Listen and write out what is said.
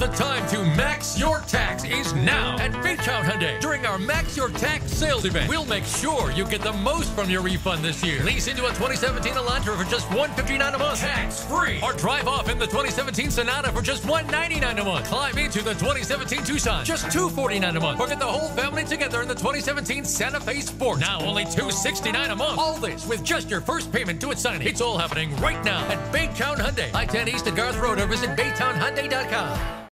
The time to max your tax is now at Baytown Hyundai. During our Max Your Tax sales event, we'll make sure you get the most from your refund this year. Lease into a 2017 Elantra for just $159 a month, tax free. Or drive off in the 2017 Sonata for just $199 a month. Climb into the 2017 Tucson, just $249 a month. Or get the whole family together in the 2017 Santa Fe Sport, now only $269 a month. All this with just your first payment to its signing. It's all happening right now at Baytown Hyundai. I-10 East of Garth Road or visit BaytownHyundai.com.